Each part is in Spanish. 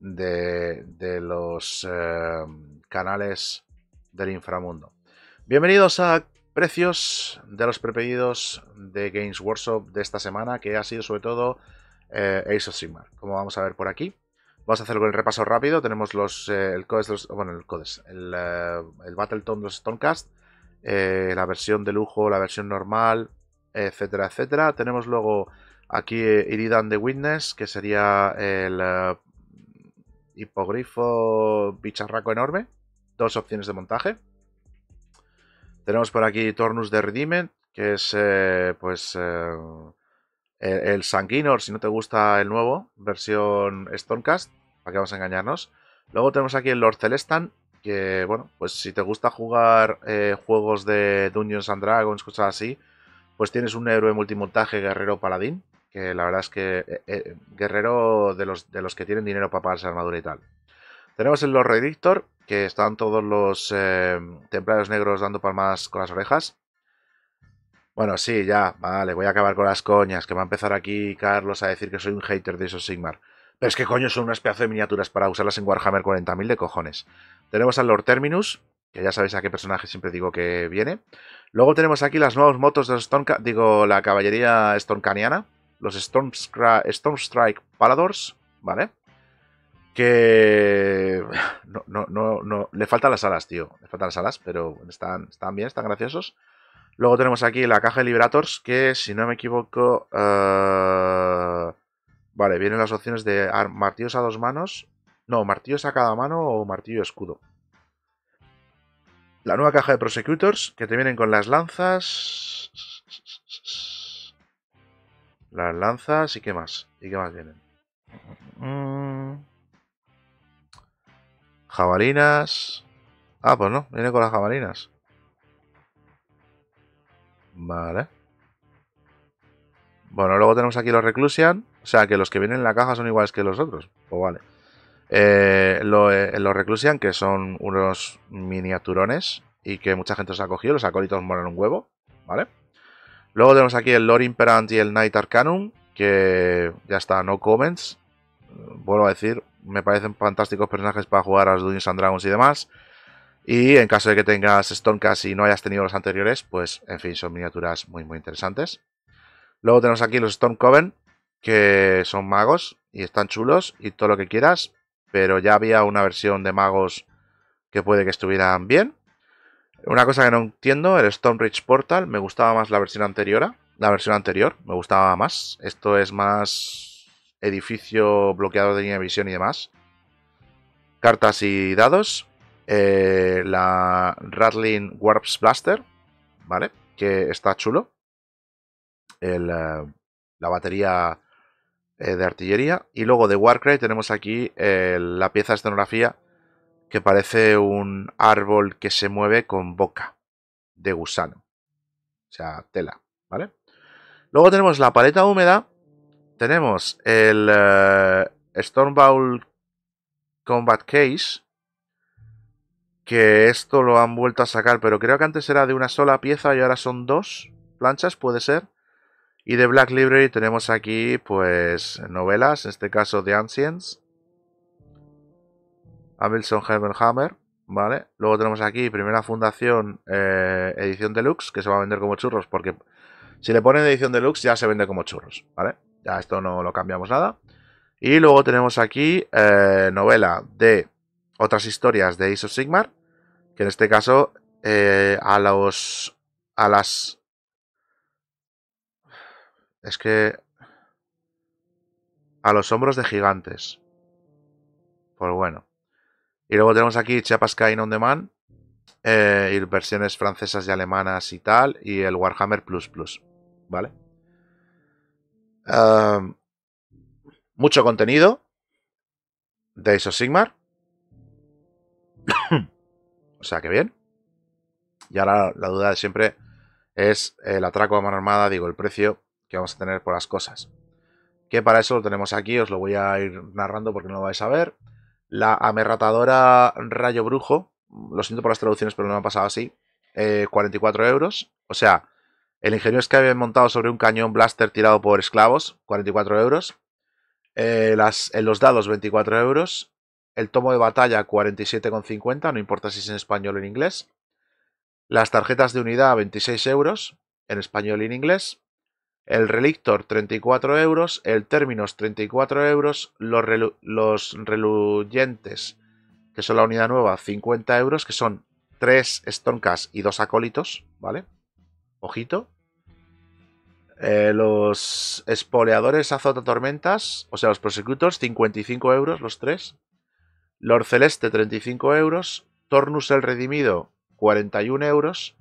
de, los eh, canales del inframundo. Bienvenidos a precios de los prepedidos de Games Workshop de esta semana, que ha sido sobre todo eh, Ace of Sigmar, como vamos a ver por aquí. Vamos a hacer el repaso rápido. Tenemos los, eh, el Codes, bueno, el Codes, el, eh, los Stonecast, la versión de lujo, la versión normal, etcétera, etcétera. Tenemos luego aquí Iridan de Witness, que sería el hipogrifo bicharraco enorme. Dos opciones de montaje. Tenemos por aquí Tornus de Redeemed, que es eh, pues eh, el, Sanguinor, si no te gusta el nuevo, versión Stonecast, para que vamos a engañarnos. Luego tenemos aquí el Lord Celestan, que bueno, pues si te gusta jugar eh, juegos de Dungeons and Dragons, cosas así, pues tienes un héroe multimontaje guerrero paladín, que la verdad es que guerrero de los, de los que tienen dinero para pagarse armadura y tal. Tenemos el Lord Redictor, que están todos los eh, templarios negros dando palmas con las orejas. Bueno, sí, ya, vale, voy a acabar con las coñas, que va a empezar aquí Carlos a decir que soy un hater de esos Sigmar. Pero es que coño son unas pedazos de miniaturas para usarlas en Warhammer 40.000 de cojones. Tenemos al Lord Terminus, que ya sabéis a qué personaje siempre digo que viene. Luego tenemos aquí las nuevas motos de los digo, la caballería Stormcaniana, los Stormstrike Paladors, ¿vale? que no, no, no, no, le faltan las alas, tío. Le faltan las alas, pero están, están bien, están graciosos. Luego tenemos aquí la caja de Liberators, que si no me equivoco... Uh... Vale, vienen las opciones de martillos a dos manos. No, martillos a cada mano o martillo escudo. La nueva caja de Prosecutors, que te vienen con las lanzas... Las lanzas y qué más. ¿Y qué más vienen? Mm. Jabalinas. Ah, pues no, viene con las jabalinas. Vale. Bueno, luego tenemos aquí los Reclusian. O sea, que los que vienen en la caja son iguales que los otros. Pues vale. Eh, eh, los Reclusian, que son unos miniaturones y que mucha gente os ha cogido. Los acólitos moran un huevo. ¿Vale? Luego tenemos aquí el Lord Imperant y el Knight Arcanum, que ya está, no comments. Vuelvo a decir, me parecen fantásticos personajes para jugar a los Dungeons and Dragons y demás. Y en caso de que tengas Stonecast y no hayas tenido los anteriores, pues en fin, son miniaturas muy muy interesantes. Luego tenemos aquí los Storm Coven, que son magos y están chulos y todo lo que quieras, pero ya había una versión de magos que puede que estuvieran bien. Una cosa que no entiendo, el Stormridge Portal, me gustaba más la versión anterior, la versión anterior, me gustaba más. Esto es más edificio bloqueador de línea de visión y demás. Cartas y dados. Eh, la Rattling Warps Blaster, ¿vale? Que está chulo. Eh, la batería eh, de artillería. Y luego de Warcry tenemos aquí la pieza de escenografía que parece un árbol que se mueve con boca de gusano. O sea, tela, ¿vale? Luego tenemos la paleta húmeda tenemos el uh, Stormbowl Combat Case. Que esto lo han vuelto a sacar, pero creo que antes era de una sola pieza y ahora son dos planchas, puede ser. Y de Black Library tenemos aquí, pues, novelas, en este caso de Ancients. Hamilton Hammer, ¿vale? Luego tenemos aquí Primera Fundación eh, Edición Deluxe, que se va a vender como churros, porque si le ponen edición deluxe ya se vende como churros, ¿vale? Ya esto no lo cambiamos nada. Y luego tenemos aquí eh, novela de otras historias de Ace Sigmar, que en este caso eh, a los a las es que a los hombros de gigantes. Pues bueno. Y luego tenemos aquí Chiapas Kain on Demand. Eh, y versiones francesas y alemanas y tal. Y el Warhammer Plus Plus. ¿Vale? mucho contenido de Iso Sigmar. o sea que bien. Y ahora la duda de siempre es el atraco a mano armada, digo, el precio que vamos a tener por las cosas. Que para eso lo tenemos aquí, os lo voy a ir narrando porque no lo vais a ver. La amerratadora Rayo Brujo, lo siento por las traducciones, pero no me ha pasado así. 44 eh, euros. O sea, el ingenio que habían montado sobre un cañón blaster tirado por esclavos, 44 euros. Eh, las, en los dados 24 euros. El tomo de batalla 47,50, no importa si es en español o en inglés. Las tarjetas de unidad 26 euros, en español y en inglés. El Relictor 34 euros. El Terminus 34 euros. Los, los reluyentes, que son la unidad nueva, 50 euros, que son 3 Stonecast y 2 acólitos, ¿vale? Ojito. Eh, los espoleadores azota tormentas, o sea, los prosecutors, 55 euros los tres. Lord Celeste, 35 euros. Tornus el Redimido, 41 euros.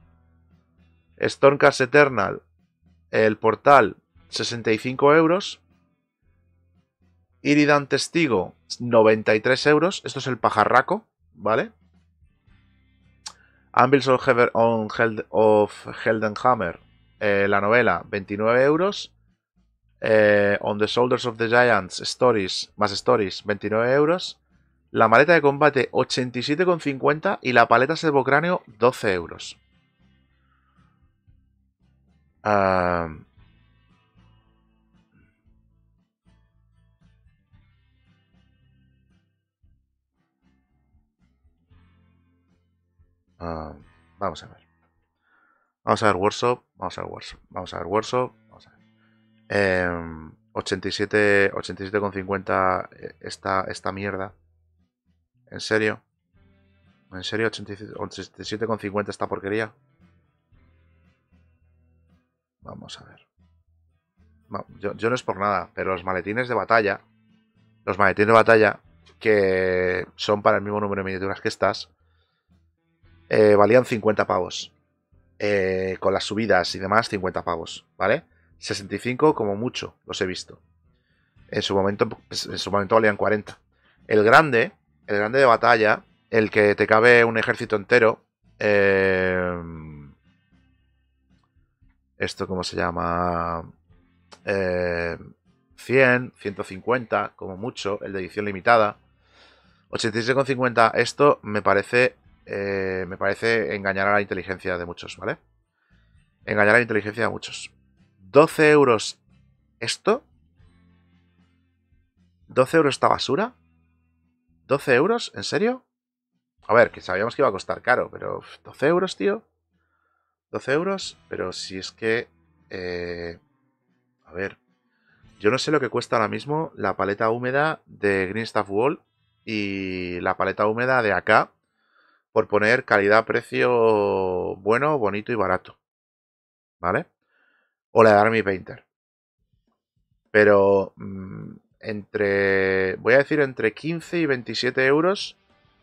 Stormcast Eternal, el portal, 65 euros. Iridan Testigo, 93 euros. Esto es el pajarraco, ¿vale? Anvils of, of Heldenhammer, eh, la novela, 29 euros. Eh, On the Shoulders of the Giants, Stories, más Stories, 29 euros. La maleta de combate, 87,50. Y la paleta servocráneo, 12 euros. Vamos a ver. Vamos a ver Workshop, vamos a ver Workshop, vamos a ver Workshop, vamos a ver. 87, 87,50 eh, esta, esta mierda. ¿En serio? ¿En serio 87,50 esta porquería? Vamos a ver. yo, no es por nada, pero los maletines de batalla, los maletines de batalla, que son para el mismo número de miniaturas que estas, eh, valían 50 pavos. Eh, con las subidas y demás, 50 pavos, ¿vale? 65 como mucho, los he visto. En su momento, pues, en su momento valían 40. El grande, el grande de batalla, el que te cabe un ejército entero. Eh, esto, ¿cómo se llama? 100, 150, como mucho, el de edición limitada. 86,50. Esto me parece eh, me parece engañar a la inteligencia de muchos, ¿vale? Engañar a la inteligencia de muchos. 12 euros esto. 12 euros esta basura. 12 euros, ¿en serio? A ver, que sabíamos que iba a costar caro, pero 12 euros, tío. 12 euros, pero si es que... Eh, a ver, yo no sé lo que cuesta ahora mismo la paleta húmeda de Green Staff Wall y la paleta húmeda de acá por poner calidad-precio bueno, bonito y barato. ¿Vale? O la de Army Painter. Pero mm, entre, voy a decir, entre 15 y 27 euros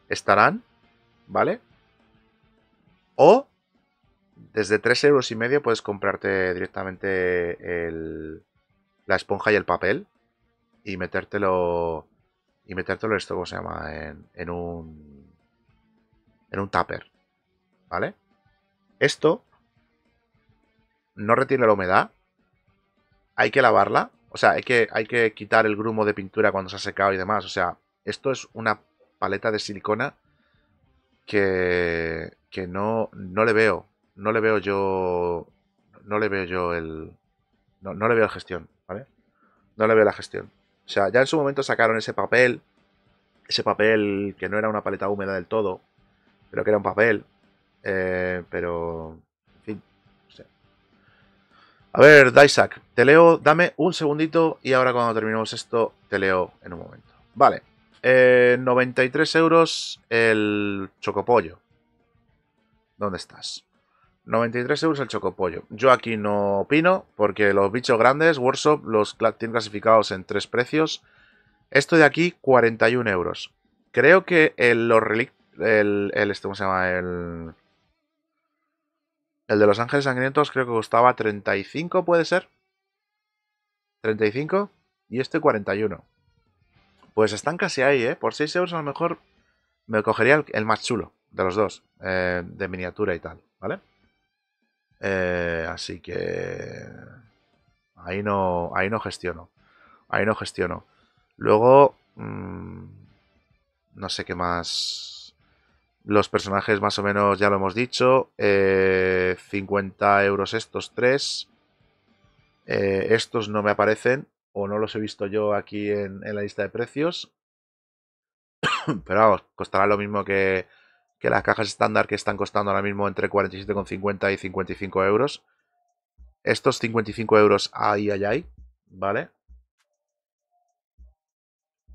estarán, ¿vale? O desde 3 euros y medio puedes comprarte directamente el, la esponja y el papel y metértelo y metértelo esto, ¿cómo se llama? En, en un en un tupper. ¿Vale? Esto no retiene la humedad. Hay que lavarla. O sea, hay que, hay que quitar el grumo de pintura cuando se ha secado y demás. O sea, esto es una paleta de silicona que, que no, no le veo. No le veo yo. No le veo yo el. No, no le veo la gestión, ¿vale? No le veo la gestión. O sea, ya en su momento sacaron ese papel. Ese papel que no era una paleta húmeda del todo Creo que era un papel. Eh, pero. En fin. A ver, Daisak, te leo. Dame un segundito y ahora cuando terminemos esto, te leo en un momento. Vale. 93 eh, euros el chocopollo. ¿Dónde estás? 93 euros el chocopollo. Yo aquí no opino porque los bichos grandes, Workshop, los tienen clasificados en tres precios. Esto de aquí, 41 euros. Creo que el, los relic el, el este, ¿cómo se llama? El, el de Los Ángeles Sangrientos creo que costaba 35, ¿puede ser? 35 y este 41. Pues están casi ahí, ¿eh? Por 6 euros a lo mejor me cogería el, más chulo de los dos, eh, de miniatura y tal, ¿vale? Eh, así que ahí no, ahí no gestiono, ahí no gestiono. Luego, mmm, no sé qué más los personajes más o menos ya lo hemos dicho. 50 eh, euros estos tres. Eh, estos no me aparecen. o no los he visto yo aquí en, la lista de precios. Pero vamos, costará lo mismo que, que las cajas estándar que están costando ahora mismo entre 47,50 y 55 euros. Estos 55 euros ahí, ahí, ahí, ¿vale?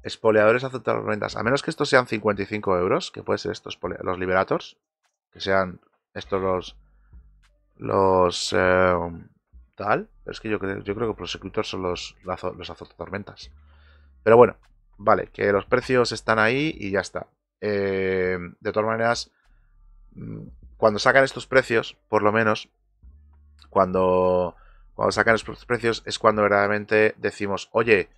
Espoleadores rentas. A menos que estos sean 55 euros, que puede ser estos, los Liberators, que sean estos los. Los. Eh, tal. Pero es que yo creo, yo creo que los Secutors son los, los azotatormentas. Pero bueno, vale, que los precios están ahí y ya está. Eh, de todas maneras, mm, cuando sacan estos precios, por lo menos, cuando, cuando sacan estos precios es cuando verdaderamente decimos, oye,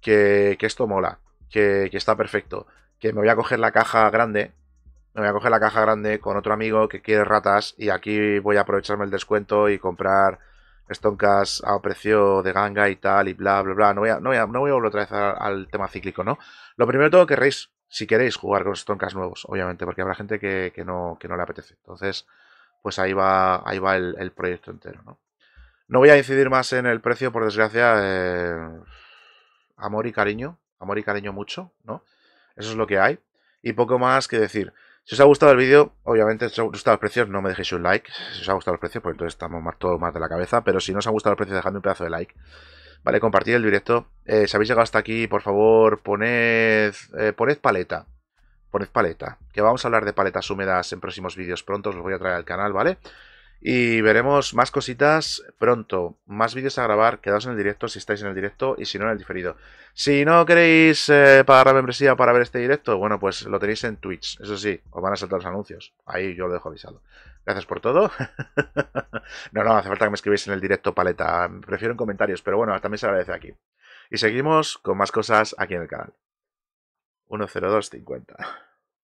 que, que esto mola, que, está perfecto, que me voy a coger la caja grande, me voy a coger la caja grande con otro amigo que quiere ratas y aquí voy a aprovecharme el descuento y comprar Stonkas a precio de ganga y tal y bla, bla, bla. No voy a, no voy a, no voy a volver otra vez al, tema cíclico, ¿no? Lo primero todo querréis, si queréis jugar con Stonkas nuevos, obviamente, porque habrá gente que, no, que no le apetece. Entonces, pues ahí va, ahí va el, proyecto entero, ¿no? No voy a incidir más en el precio, por desgracia. Eh, amor y cariño amor y cariño mucho, ¿no? Eso es lo que hay. Y poco más que decir. Si os ha gustado el vídeo, obviamente, si os ha los precios, no me dejéis un like. Si os ha gustado los precios, pues entonces estamos más, todos más de la cabeza. Pero si no os ha gustado el precio, dejadme un pedazo de like. Vale, compartid el directo. Eh, si habéis llegado hasta aquí, por favor, poned, eh, poned paleta. Poned paleta. Que vamos a hablar de paletas húmedas en próximos vídeos pronto. Os los voy a traer al canal, ¿vale? Y veremos más cositas pronto. Más vídeos a grabar. Quedaos en el directo si estáis en el directo y si no en el diferido. Si no queréis eh, pagar la membresía para ver este directo, bueno, pues lo tenéis en Twitch. Eso sí, os van a saltar los anuncios. Ahí yo lo dejo avisado. Gracias por todo. no, no, hace falta que me escribáis en el directo paleta. Prefiero en comentarios, pero bueno, también se agradece aquí. Y seguimos con más cosas aquí en el canal. 10250.